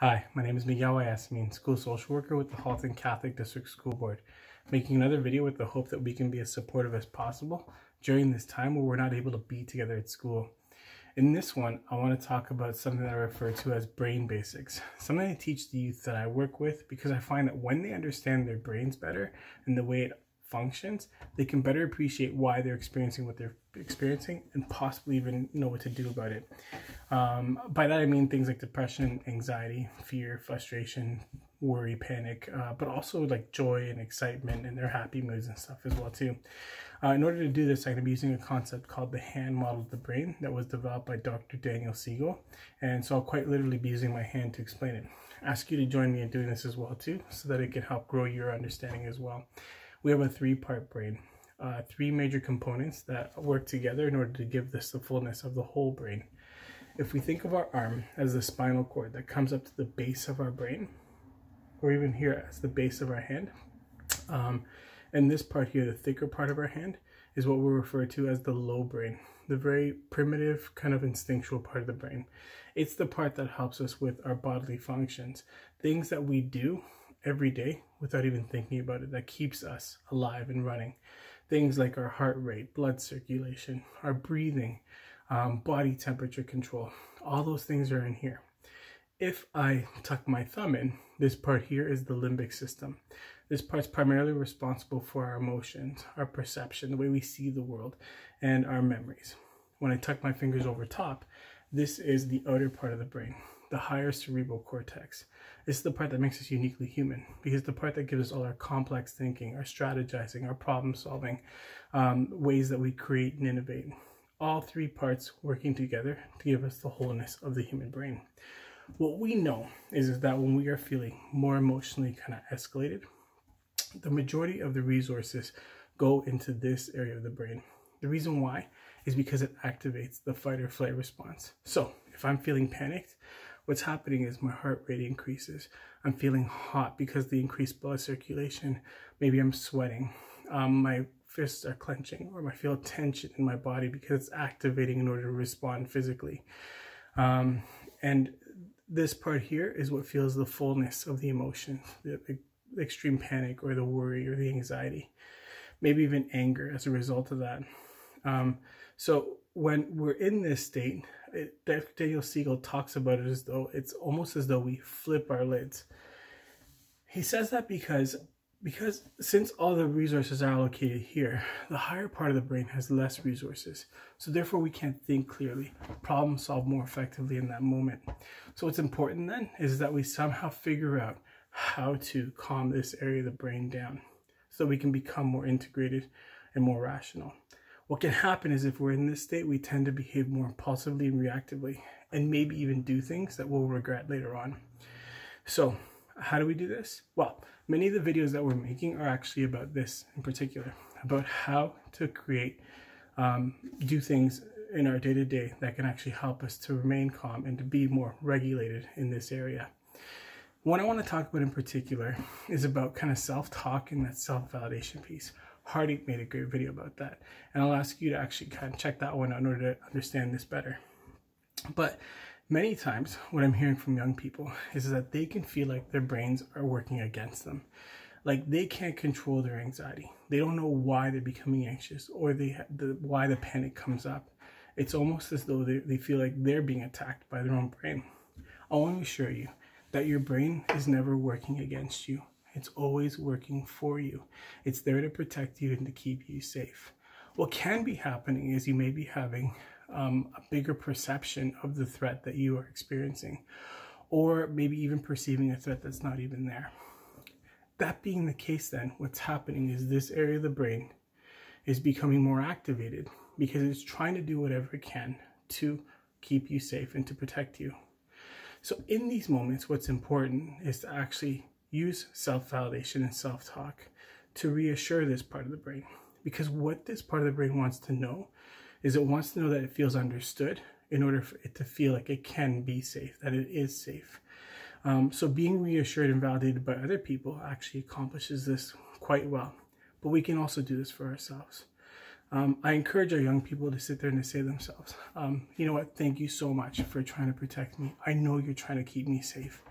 Hi, my name is Miguel. Yasmin, school social worker with the Halton Catholic District School Board, making another video with the hope that we can be as supportive as possible during this time where we're not able to be together at school. In this one, I want to talk about something that I refer to as brain basics, something I teach the youth that I work with because I find that when they understand their brains better and the way it functions, they can better appreciate why they're experiencing what they're experiencing and possibly even know what to do about it. Um, by that I mean things like depression, anxiety, fear, frustration, worry, panic, uh, but also like joy and excitement and their happy moods and stuff as well too. Uh, in order to do this, I'm going to be using a concept called the hand model of the brain that was developed by Dr. Daniel Siegel. And so I'll quite literally be using my hand to explain it. I ask you to join me in doing this as well too, so that it can help grow your understanding as well we have a three-part brain, uh, three major components that work together in order to give this the fullness of the whole brain. If we think of our arm as the spinal cord that comes up to the base of our brain, or even here as the base of our hand, um, and this part here, the thicker part of our hand, is what we refer to as the low brain, the very primitive kind of instinctual part of the brain. It's the part that helps us with our bodily functions, things that we do every day without even thinking about it that keeps us alive and running. Things like our heart rate, blood circulation, our breathing, um, body temperature control, all those things are in here. If I tuck my thumb in, this part here is the limbic system. This part's primarily responsible for our emotions, our perception, the way we see the world, and our memories. When I tuck my fingers over top, this is the outer part of the brain the higher cerebral cortex. Is the part that makes us uniquely human because the part that gives us all our complex thinking, our strategizing, our problem solving, um, ways that we create and innovate. All three parts working together to give us the wholeness of the human brain. What we know is, is that when we are feeling more emotionally kind of escalated, the majority of the resources go into this area of the brain. The reason why is because it activates the fight or flight response. So if I'm feeling panicked, what's happening is my heart rate increases. I'm feeling hot because the increased blood circulation. Maybe I'm sweating. Um, my fists are clenching or I feel tension in my body because it's activating in order to respond physically. Um, and this part here is what feels the fullness of the emotion, the, the extreme panic or the worry or the anxiety, maybe even anger as a result of that. Um, so when we're in this state, it, Daniel Siegel talks about it as though it's almost as though we flip our lids. He says that because because since all the resources are allocated here, the higher part of the brain has less resources. So therefore we can't think clearly, problem solve more effectively in that moment. So what's important then is that we somehow figure out how to calm this area of the brain down so we can become more integrated and more rational. What can happen is if we're in this state, we tend to behave more impulsively and reactively, and maybe even do things that we'll regret later on. So, how do we do this? Well, many of the videos that we're making are actually about this in particular, about how to create, um, do things in our day to day that can actually help us to remain calm and to be more regulated in this area. What I want to talk about in particular is about kind of self talk and that self validation piece. Hardy made a great video about that. And I'll ask you to actually kind of check that one out in order to understand this better. But many times what I'm hearing from young people is that they can feel like their brains are working against them. Like they can't control their anxiety. They don't know why they're becoming anxious or they the, why the panic comes up. It's almost as though they, they feel like they're being attacked by their own brain. I want to assure you that your brain is never working against you. It's always working for you. It's there to protect you and to keep you safe. What can be happening is you may be having um, a bigger perception of the threat that you are experiencing, or maybe even perceiving a threat that's not even there. That being the case, then, what's happening is this area of the brain is becoming more activated because it's trying to do whatever it can to keep you safe and to protect you. So, in these moments, what's important is to actually use self-validation and self-talk to reassure this part of the brain. Because what this part of the brain wants to know is it wants to know that it feels understood in order for it to feel like it can be safe, that it is safe. Um, so being reassured and validated by other people actually accomplishes this quite well. But we can also do this for ourselves. Um, I encourage our young people to sit there and to say to themselves, um, you know what, thank you so much for trying to protect me. I know you're trying to keep me safe,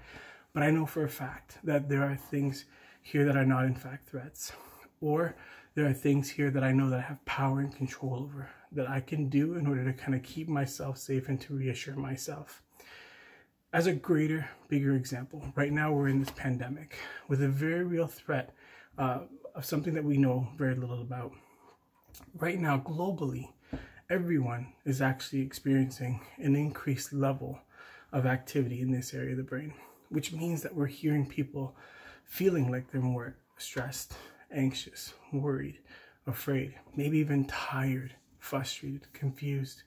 but I know for a fact that there are things here that are not in fact threats, or there are things here that I know that I have power and control over that I can do in order to kind of keep myself safe and to reassure myself. As a greater, bigger example, right now we're in this pandemic with a very real threat uh, of something that we know very little about. Right now globally, everyone is actually experiencing an increased level of activity in this area of the brain, which means that we're hearing people feeling like they're more stressed, anxious, worried, afraid, maybe even tired, frustrated, confused.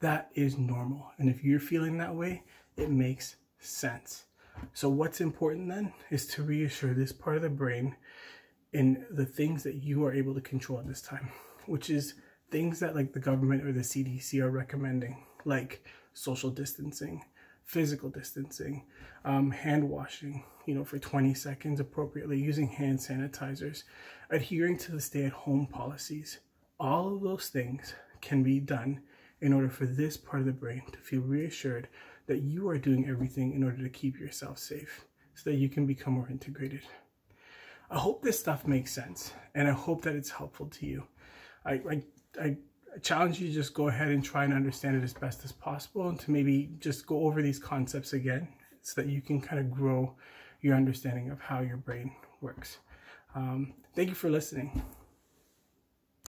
That is normal. And if you're feeling that way, it makes sense. So, what's important then is to reassure this part of the brain in the things that you are able to control at this time which is things that like the government or the CDC are recommending, like social distancing, physical distancing, um, hand washing, you know, for 20 seconds appropriately, using hand sanitizers, adhering to the stay at home policies. All of those things can be done in order for this part of the brain to feel reassured that you are doing everything in order to keep yourself safe so that you can become more integrated. I hope this stuff makes sense and I hope that it's helpful to you. I, I, Challenge you to just go ahead and try and understand it as best as possible and to maybe just go over these concepts again so that you can kind of grow your understanding of how your brain works. Um, thank you for listening.